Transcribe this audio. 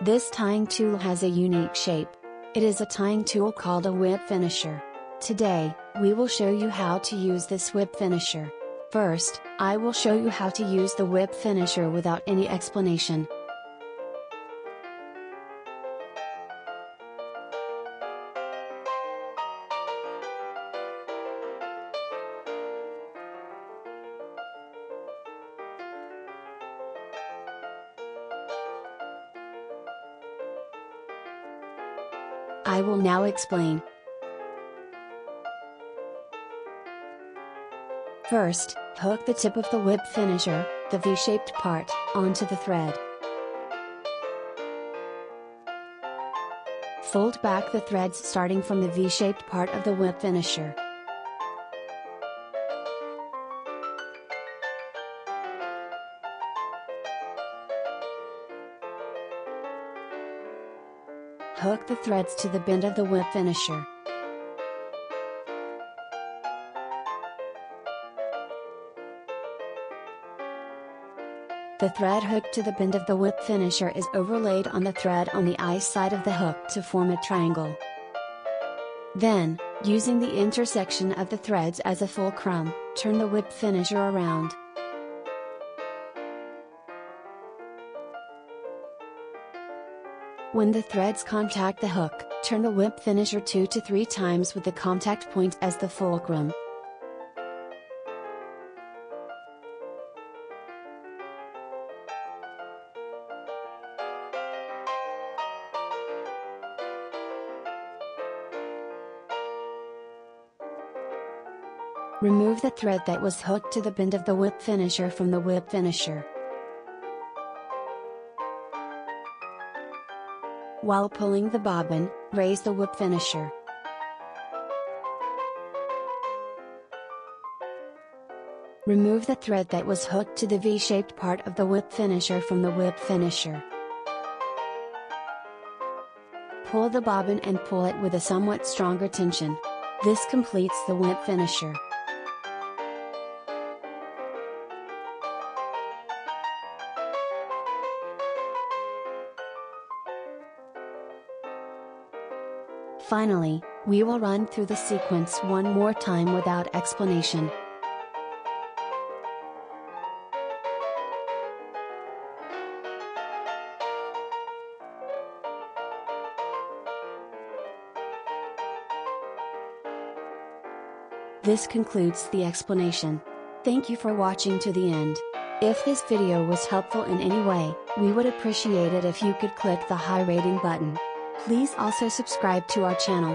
This tying tool has a unique shape. It is a tying tool called a whip finisher. Today, we will show you how to use this whip finisher. First, I will show you how to use the whip finisher without any explanation. I will now explain. First, hook the tip of the whip finisher, the V-shaped part, onto the thread. Fold back the threads starting from the V-shaped part of the whip finisher. Hook the threads to the bend of the whip finisher. The thread hook to the bend of the whip finisher is overlaid on the thread on the eye side of the hook to form a triangle. Then, using the intersection of the threads as a fulcrum, turn the whip finisher around. When the threads contact the hook, turn the whip finisher 2 to 3 times with the contact point as the fulcrum. Remove the thread that was hooked to the bend of the whip finisher from the whip finisher. While pulling the bobbin, raise the whip finisher. Remove the thread that was hooked to the V-shaped part of the whip finisher from the whip finisher. Pull the bobbin and pull it with a somewhat stronger tension. This completes the whip finisher. Finally, we will run through the sequence one more time without explanation. This concludes the explanation. Thank you for watching to the end. If this video was helpful in any way, we would appreciate it if you could click the high rating button. Please also subscribe to our channel.